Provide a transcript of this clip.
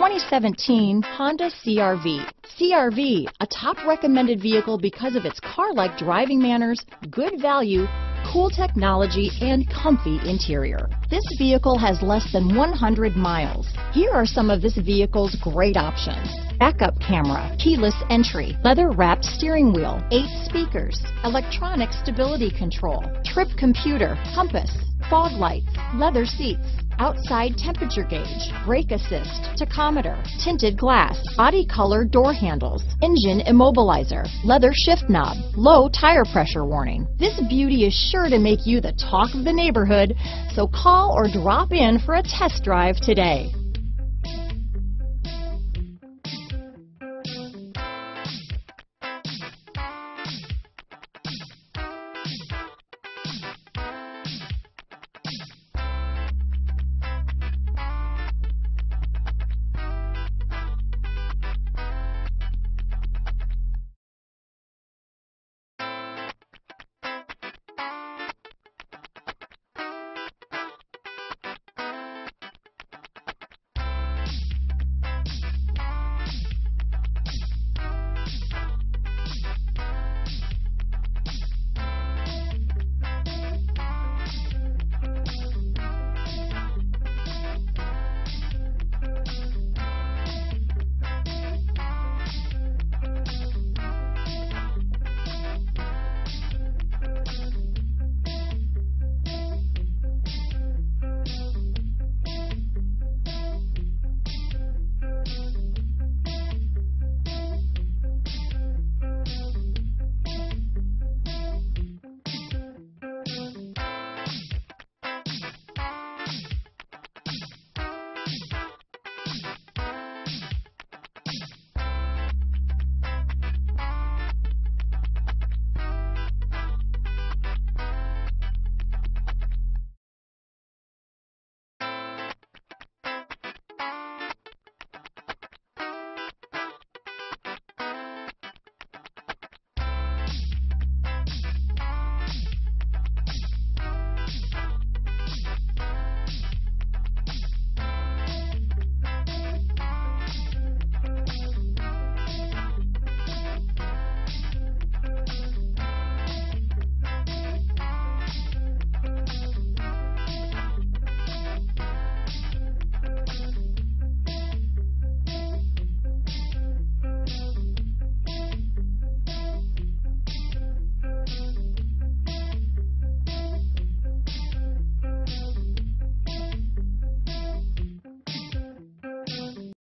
2017 Honda CRV. CRV, a top recommended vehicle because of its car-like driving manners, good value, cool technology, and comfy interior. This vehicle has less than 100 miles. Here are some of this vehicle's great options. Backup camera, keyless entry, leather wrapped steering wheel, eight speakers, electronic stability control, trip computer, compass, fog lights, leather seats, outside temperature gauge, brake assist, tachometer, tinted glass, body color door handles, engine immobilizer, leather shift knob, low tire pressure warning. This beauty is sure to make you the talk of the neighborhood, so call or drop in for a test drive today.